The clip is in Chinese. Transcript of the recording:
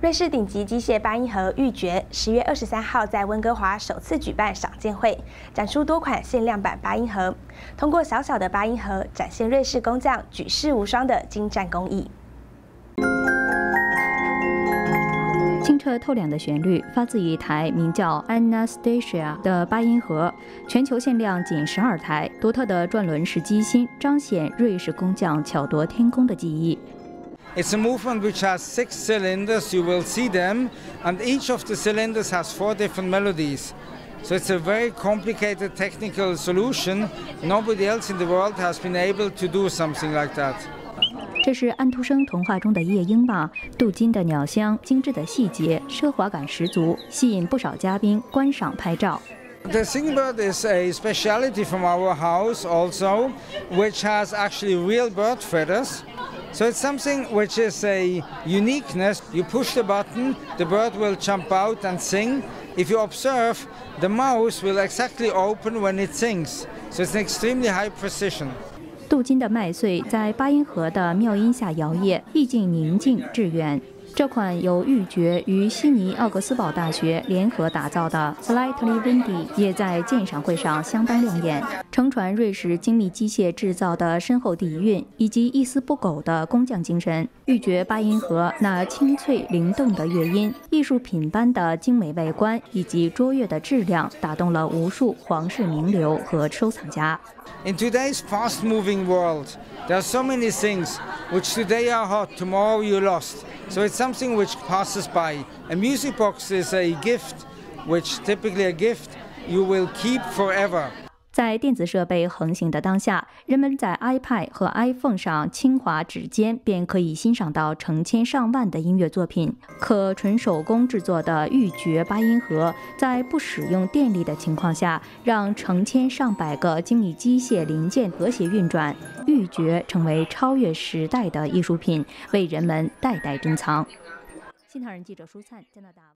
瑞士顶级机械八音盒玉珏十月二十三号在温哥华首次举办赏鉴会，展出多款限量版八音盒。通过小小的八音盒，展现瑞士工匠举世无双的精湛工艺。清澈透亮的旋律发自一台名叫 Anastasia 的八音盒，全球限量仅十二台。独特的转轮式机芯彰显瑞士工匠巧夺天工的技艺。It's a movement which has six cylinders, you will see them, and each of the cylinders has four different melodies. So it's a very complicated technical solution. Nobody else in the world has been able to do something like that. 这是安徒生童话中的夜莺吧？镀金的鸟箱，精致的细节，奢华感十足，吸引不少嘉宾观赏拍照。The Singbird is a speciality from our house also, which has actually real bird feathers. So it's something which is a uniqueness. You push the button, the bird will jump out and sing. If you observe, the mouth will exactly open when it sings. So it's an extremely high precision. 镀金的麦穗在八音盒的妙音下摇曳，意境宁静致远。 这款由玉爵与悉尼奥格斯堡大学联合打造的 Slightly Windy 也在鉴赏会上相当亮眼，承传瑞士精密机械制造的深厚底蕴以及一丝不苟的工匠精神。玉珏八音盒那清脆灵动的乐音、艺术品般的精美外观以及卓越的质量，打动了无数皇室名流和收藏家。In today's fast-moving world, there are so many things which today are hot, tomorrow you lost. So it's something which passes by. A music box is a gift, which typically a gift you will keep forever. 在电子设备横行的当下，人们在 iPad 和 iPhone 上轻划指尖，便可以欣赏到成千上万的音乐作品。可纯手工制作的玉珏八音盒，在不使用电力的情况下，让成千上百个精密机械零件和谐运转，玉珏成为超越时代的艺术品，为人们代代珍藏。新唐人记者舒灿加拿大。